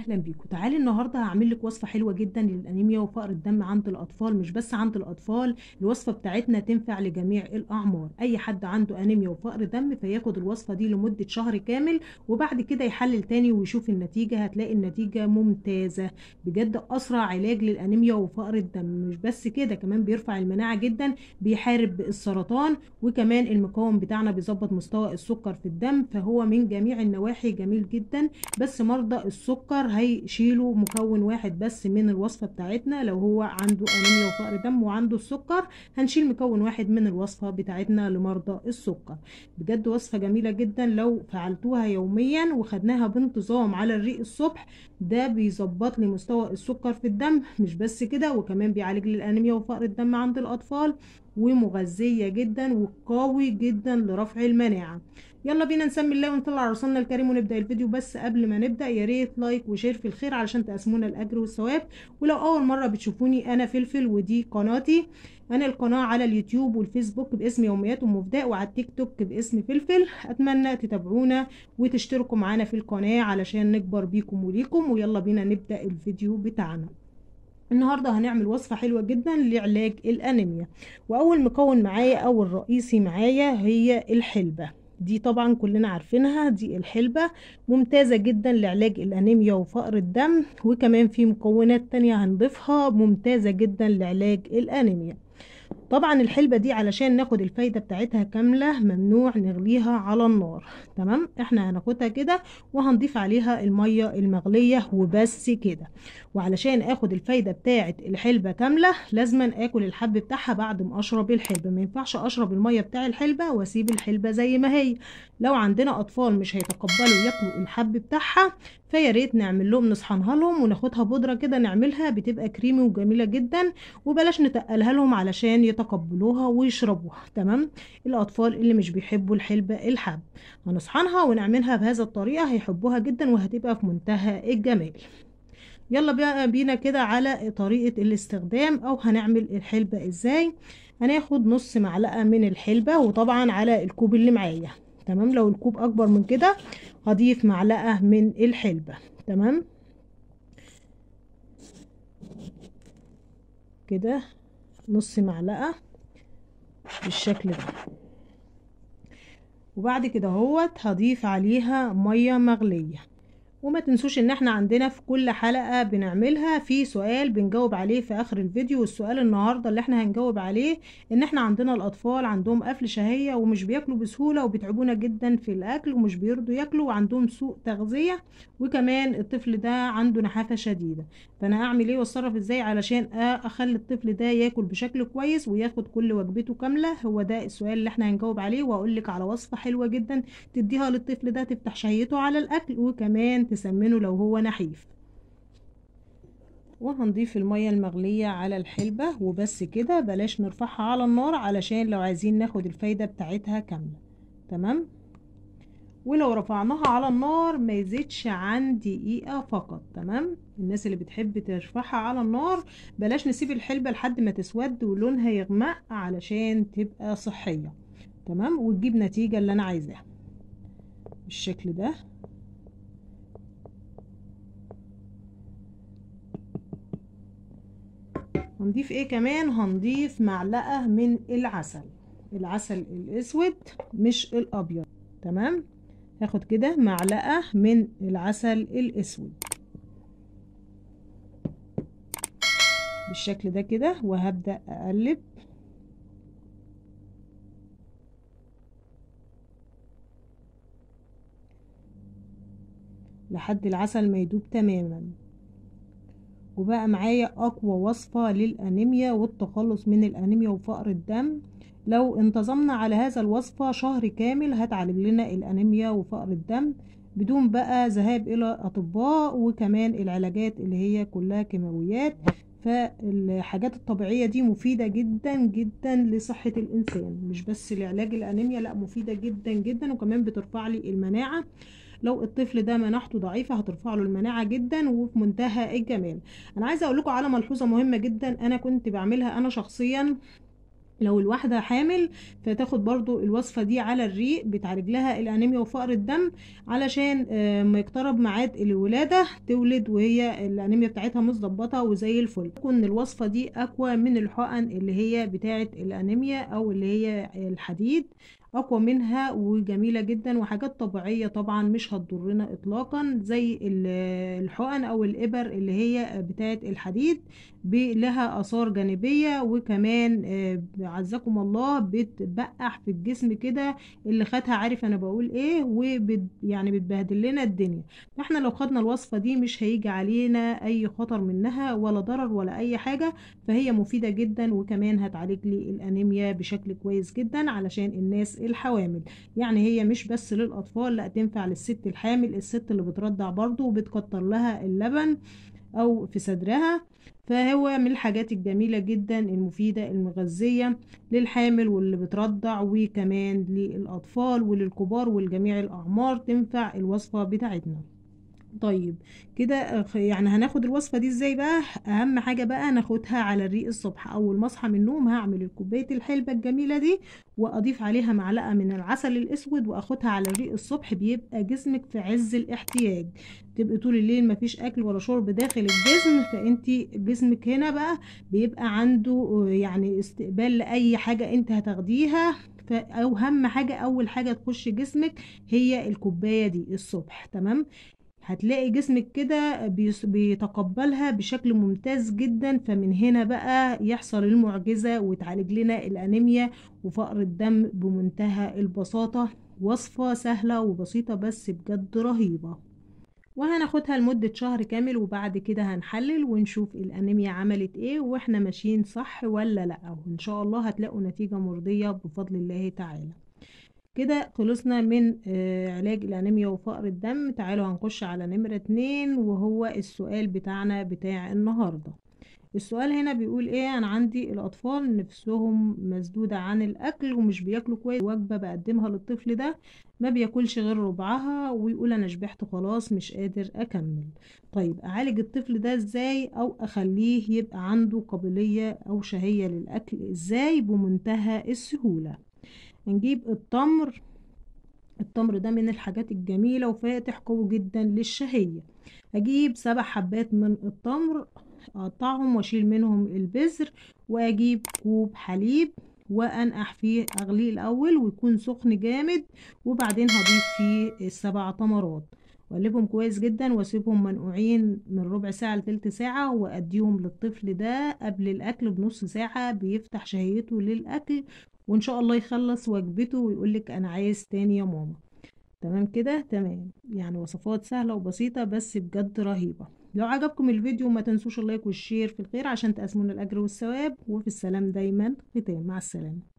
أهلا بيكم. تعالي النهارده هعمل لك وصفة حلوة جدا للأنيميا وفقر الدم عند الأطفال مش بس عند الأطفال الوصفة بتاعتنا تنفع لجميع الأعمار. أي حد عنده أنيميا وفقر دم فياخد الوصفة دي لمدة شهر كامل وبعد كده يحلل تاني ويشوف النتيجة هتلاقي النتيجة ممتازة. بجد أسرع علاج للأنيميا وفقر الدم. مش بس كده كمان بيرفع المناعة جدا بيحارب السرطان وكمان المقاوم بتاعنا بيظبط مستوى السكر في الدم فهو من جميع النواحي جميل جدا. بس مرضى السكر هيشيلوا مكون واحد بس من الوصفة بتاعتنا. لو هو عنده أنيميا وفقر دم وعنده السكر هنشيل مكون واحد من الوصفة بتاعتنا لمرضى السكر. بجد وصفة جميلة جدا. لو فعلتوها يوميا وخدناها بانتظام على الريق الصبح ده بيظبط لي مستوى السكر في الدم. مش بس كده وكمان بيعالج لي الأنيميا وفقر الدم عند الأطفال ومغذية جدا وقوي جدا لرفع المناعة. يلا بينا نسمي الله ونطلع رسولنا الكريم ونبدأ الفيديو. بس قبل ما نبدأ يا ريت like و share في الخير علشان تقاسمونا الأجر والثواب. ولو أول مرة بتشوفوني أنا فلفل ودي قناتي. أنا القناة على اليوتيوب والفيسبوك باسم يوميات ام فداء وعلى التيك توك باسم فلفل. أتمنى تتابعونا وتشتركوا معانا في القناة علشان نكبر بيكم وليكم. ويلا بينا نبدأ الفيديو بتاعنا. النهاردة هنعمل وصفة حلوة جدا لعلاج الأنيميا. وأول مكون معايا أو الرئيسي معايا هي الحلبة. دي طبعا كلنا عارفينها دي الحلبة. ممتازة جدا لعلاج الأنيميا وفقر الدم وكمان في مكونات تانية هنضيفها. ممتازة جدا لعلاج الأنيميا. طبعا الحلبة دي علشان ناخد الفايدة بتاعتها كاملة ممنوع نغليها على النار. تمام؟ إحنا هناخدها كده وهنضيف عليها المية المغلية وبس كده. وعلشان آخد الفايدة بتاعت الحلبة كاملة لازما آكل الحب بتاعها بعد ما أشرب الحلبة. ما ينفعش أشرب المية بتاع الحلبة وأسيب الحلبة زي ما هي. لو عندنا أطفال مش هيتقبلوا ياكلوا الحب بتاعها فيا ريت نعمل لهم نصحنها لهم وناخدها بودرة كده نعملها بتبقى كريمي وجميلة جدا وبلاش نتقلها لهم علشان يتقبلوها ويشربوها. تمام؟ الأطفال اللي مش بيحبوا الحلبه الحب. هنصحنها ونعملها بهذا الطريقة هيحبوها جدا وهتبقى في منتهى الجمال. يلا بينا كده على طريقة الاستخدام أو هنعمل الحلبه إزاي؟ هناخد نص معلقة من الحلبة وطبعا على الكوب اللي معايا. تمام؟ لو الكوب أكبر من كده هضيف معلقة من الحلبة تمام؟ كده نص معلقة بالشكل ده. وبعد كده هوت هضيف عليها مية مغلية. وما تنسوش إن إحنا عندنا في كل حلقة بنعملها في سؤال بنجاوب عليه في آخر الفيديو والسؤال النهاردة اللي إحنا هنجاوب عليه إن إحنا عندنا الأطفال عندهم قفل شهية ومش بياكلوا بسهولة وبيتعبونا جدا في الأكل ومش بيرضوا ياكلوا وعندهم سوء تغذية وكمان الطفل ده عنده نحافة شديدة. فأنا أعمل إيه وأتصرف إزاي علشان أخلي الطفل ده ياكل بشكل كويس وياخد كل وجبته كاملة؟ هو ده السؤال اللي إحنا هنجاوب عليه وأقول لك على وصفة حلوة جدا تديها للطفل ده تفتح شهيته على الأكل وكمان تسمنه لو هو نحيف. وهنضيف المية المغلية على الحلبة وبس كده بلاش نرفعها على النار علشان لو عايزين ناخد الفايدة بتاعتها كاملة. تمام؟ ولو رفعناها على النار ما يزيدش عن دقيقة فقط. تمام؟ الناس اللي بتحب ترفعها على النار بلاش نسيب الحلبة لحد ما تسود ولونها يغمق علشان تبقى صحية. تمام؟ وتجيب نتيجة اللي أنا عايزاها. بالشكل ده هنضيف إيه كمان؟ هنضيف معلقة من العسل. العسل الأسود مش الأبيض. تمام؟ هاخد كده معلقة من العسل الأسود. بالشكل ده كده وهبدأ أقلب. لحد العسل ما يدوب تماما. وبقى معايا أقوى وصفة للأنيميا والتخلص من الأنيميا وفقر الدم. لو انتظمنا على هذا الوصفة شهر كامل هتعالج لنا الأنيميا وفقر الدم بدون بقى ذهاب إلى أطباء وكمان العلاجات اللي هي كلها كيماويات. فالحاجات الطبيعية دي مفيدة جدا جدا لصحة الإنسان مش بس لعلاج الأنيميا لأ مفيدة جدا جدا وكمان بترفع لي المناعة. لو الطفل ده مناعته ضعيفة هترفع له المناعة جدا وفي منتهى الجمال. أنا عايزة أقول لكم على ملحوظة مهمة جدا أنا كنت بعملها أنا شخصيا. لو الواحدة حامل فتاخد برضو الوصفة دي على الريق بتعالج لها الأنيميا وفقر الدم علشان آه، ما يقترب ميعاد الولادة تولد وهي الأنيميا بتاعتها متظبطة وزي الفل. تكون الوصفة دي أقوى من الحقن اللي هي بتاعة الأنيميا أو اللي هي الحديد. أقوى منها وجميلة جدا وحاجات طبيعية طبعا مش هتضرنا اطلاقا زي ال- الحقن أو الإبر اللي هي بتاعه الحديد لها آثار جانبية وكمان آه، عزكم الله بتبقح في الجسم كده اللي خدها عارف أنا بقول إيه وبت يعني بتبهدل لنا الدنيا. فإحنا لو خدنا الوصفة دي مش هيجي علينا أي خطر منها ولا ضرر ولا أي حاجة فهي مفيدة جدا وكمان هتعالج لي الأنيميا بشكل كويس جدا علشان الناس الحوامل. يعني هي مش بس للأطفال لأ تنفع للست الحامل الست اللي بترضع برضو وبتكتر لها اللبن أو في صدرها. فهو من الحاجات الجميلة جدا المفيدة المغذية للحامل واللي بترضع وكمان للأطفال وللكبار ولجميع الأعمار تنفع الوصفة بتاعتنا. طيب كده آه، يعني هناخد الوصفة دي إزاي بقى؟ أهم حاجة بقى ناخدها على الريق الصبح. أول ما أصحى من النوم هعمل الكوباية الحلبة الجميلة دي وأضيف عليها معلقة من العسل الأسود وأخدها على الريق الصبح. بيبقى جسمك في عز الاحتياج. تبقي طول الليل مفيش أكل ولا شرب داخل الجسم فانتي جسمك هنا بقى بيبقى عنده آه، يعني استقبال لأي حاجة أنت هتاخديها. أو أهم حاجة أول حاجة تخش جسمك هي الكوباية دي الصبح. تمام؟ هتلاقي جسمك كده بيتقبلها بشكل ممتاز جدا فمن هنا بقى يحصل المعجزة وتعالج لنا الأنيميا وفقر الدم بمنتهى البساطة. وصفة سهلة وبسيطة بس بجد رهيبة. وهناخدها لمدة شهر كامل وبعد كده هنحلل ونشوف الأنيميا عملت إيه وإحنا ماشيين صح ولا لأ. وإن شاء الله هتلاقوا نتيجة مرضية بفضل الله تعالى. كده خلصنا من آه، علاج الأنيميا وفقر الدم. تعالوا هنخش على نمرة اتنين وهو السؤال بتاعنا بتاع النهاردة. السؤال هنا بيقول إيه؟ أنا عندي الأطفال نفسهم مسدودة عن الأكل ومش بياكلوا كويس. وجبة بقدمها للطفل ده ما بياكلش غير ربعها ويقول أنا شبعت خلاص مش قادر أكمل. طيب أعالج الطفل ده إزاي؟ أو أخليه يبقى عنده قابلية أو شهية للأكل إزاي بمنتهى السهولة؟ هنجيب التمر. التمر ده من الحاجات الجميلة وفاتح قوي جدا للشهية. أجيب سبع حبات من التمر أقطعهم وأشيل منهم البذر وأجيب كوب حليب وأنقح فيه أغليه الأول ويكون سخن جامد وبعدين هضيف فيه السبع تمرات. وأقلبهم كويس جدا وأسيبهم منقوعين من ربع ساعة لتلت ساعة وأديهم للطفل ده قبل الأكل بنص ساعة بيفتح شهيته للأكل وإن شاء الله يخلص وجبته ويقولك أنا عايز تاني يا ماما. تمام كده؟ تمام. يعني وصفات سهلة وبسيطة بس بجد رهيبة. لو عجبكم الفيديو ما تنسوش اللايك والشير في الخير عشان تقسمونا الأجر والثواب وفي السلام دايما. ختام. مع السلامة.